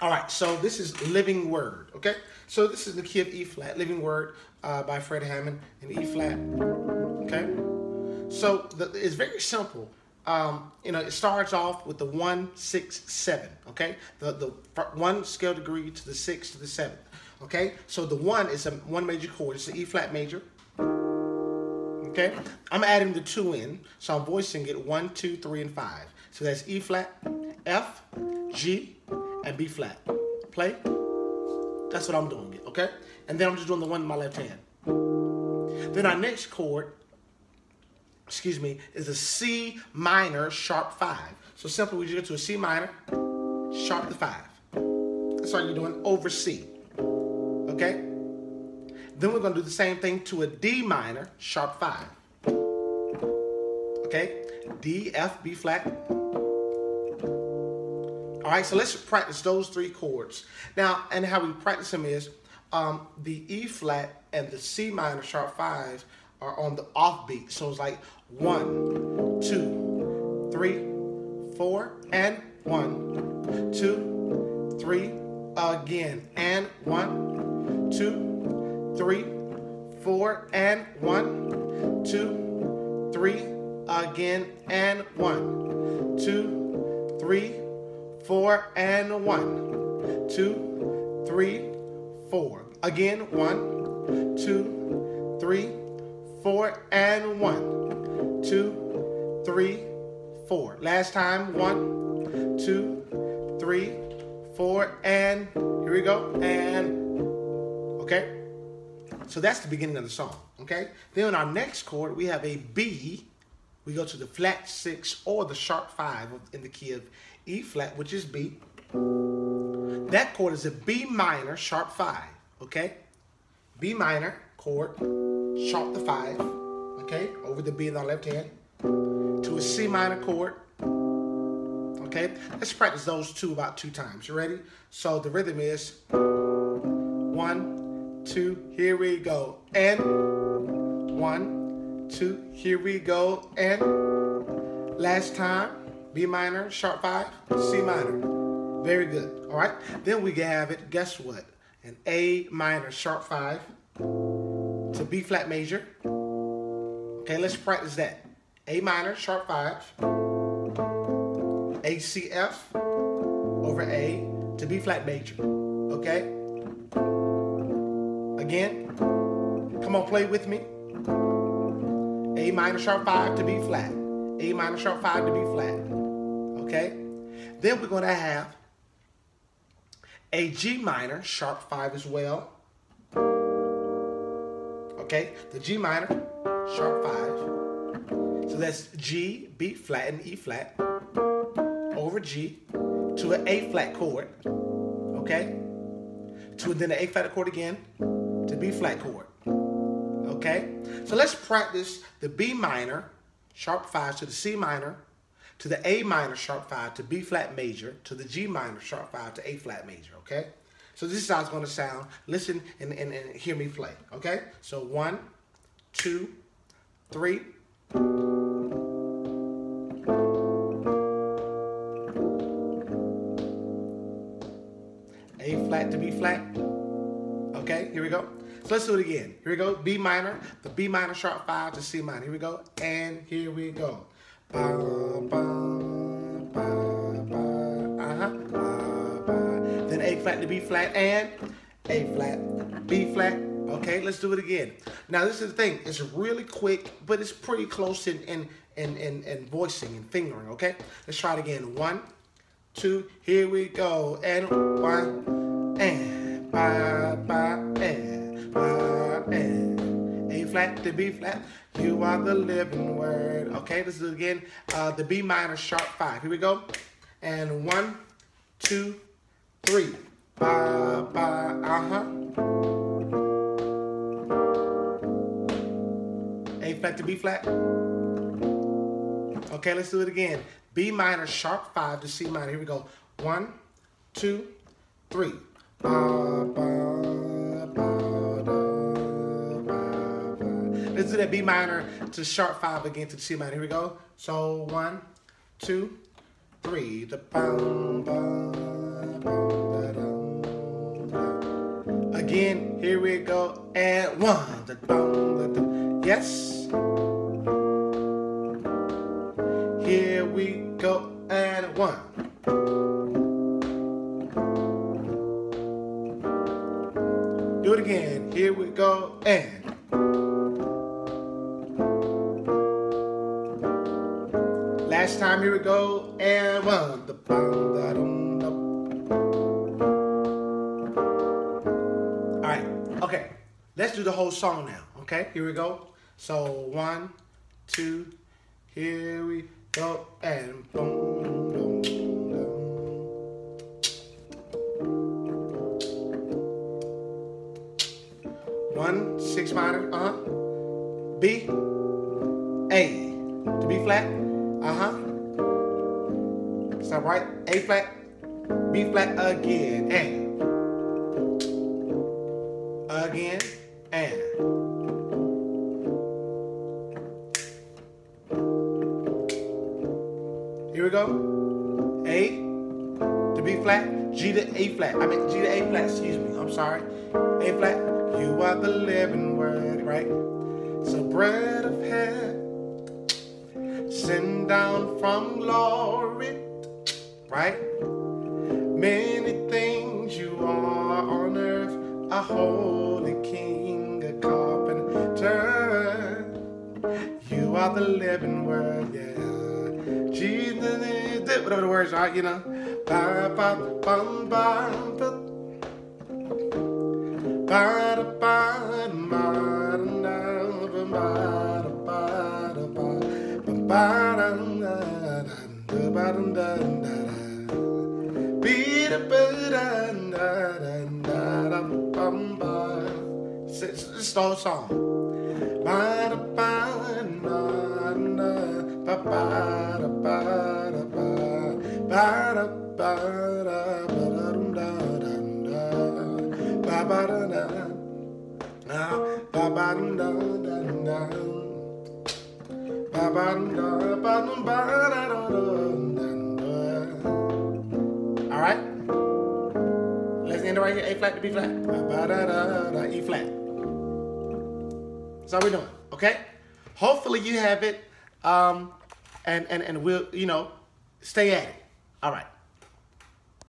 All right, so this is Living Word, okay? So this is the key of E flat, Living Word uh, by Fred Hammond in E flat, okay? So the, it's very simple. Um, you know, it starts off with the one, six, seven, okay? The, the one scale degree to the six to the seventh, okay? So the one is a one major chord, it's an E flat major, okay? I'm adding the two in, so I'm voicing it one, two, three, and five. So that's E flat, F, G, and B flat. Play. That's what I'm doing it, okay? And then I'm just doing the one in my left hand. Then our next chord, excuse me, is a C minor sharp five. So simply we just go to a C minor, sharp the five. That's all you're doing over C, okay? Then we're gonna do the same thing to a D minor sharp five. Okay, D, F, B flat, all right, so let's practice those three chords. Now, and how we practice them is um, the E flat and the C minor sharp five are on the off beat. So it's like one, two, three, four, and one, two, three, again, and one, two, three, four, and one, two, three, again, and one, one, two, three, four. Again, one, two, three, four, and one, two, three, four. Last time, one, two, three, four, and here we go, and okay. So that's the beginning of the song, okay? Then on our next chord, we have a B. We go to the flat six or the sharp five in the key of E flat, which is B. That chord is a B minor sharp five, okay? B minor chord, sharp the five, okay? Over the B in our left hand. To a C minor chord, okay? Let's practice those two about two times. You ready? So the rhythm is one, two, here we go. And one, two, here we go. And last time. B minor, sharp five, C minor. Very good. All right. Then we have it. Guess what? An A minor, sharp five to B flat major. Okay, let's practice that. A minor, sharp five. A C F over A to B flat major. Okay. Again. Come on, play with me. A minor, sharp five to B flat. A minor, sharp five to B flat okay? Then we're going to have a G minor, sharp 5 as well. Okay, the G minor, sharp 5. So that's G, B flat, and E flat over G to an A flat chord. Okay? To then an A flat chord again to B flat chord. Okay? So let's practice the B minor, sharp 5 to the C minor, to the A minor sharp 5 to B flat major to the G minor sharp 5 to A flat major, okay? So this is how it's going to sound. Listen and, and, and hear me play, okay? So one, two, three. A flat to B flat. Okay, here we go. So let's do it again. Here we go. B minor, the B minor sharp 5 to C minor. Here we go. And here we go. Uh-huh. Then A flat to B flat and A flat, B flat. Okay, let's do it again. Now this is the thing. It's really quick, but it's pretty close in in in in, in voicing and fingering. Okay, let's try it again. One, two, here we go, and one, and ba ba and ba and flat to B flat. You are the living word. Okay, this is again uh, the B minor sharp five. Here we go. And one, two, three. Ba, ba, uh-huh. A flat to B flat. Okay, let's do it again. B minor sharp five to C minor. Here we go. One, two, three. Ba, ba. Let's do that B minor to sharp five again to C minor. Here we go. So one, two, three. The bum, bum, bum, Again, here we go. And one. The bum, the dum. Yes. Here we go. And one. Do it again. Here we go. And. Last time, here we go and one. The. All right. Okay. Let's do the whole song now. Okay. Here we go. So one, two, here we go and boom, One, six minor, uh huh. B, A, to B flat, uh huh. Stop right, A flat, B flat again, and again, and. Here we go. A to B flat, G to A flat. I mean G to A flat, excuse me. I'm sorry. A flat. You are the living word, right? So bread of heaven, sent down from glory, right? Many things you are on earth, a holy king, a carpenter. You are the living word, yeah. Jesus is whatever the words are, you know. Ba, ba, bum, ba, ba. Ba, da, ba, It's it's- it's the whole song. Ba, da, Let's end it right here. A flat to B flat. E flat. That's all we're doing, okay? Hopefully you have it, um, and, and, and we'll, you know, stay at it. All right.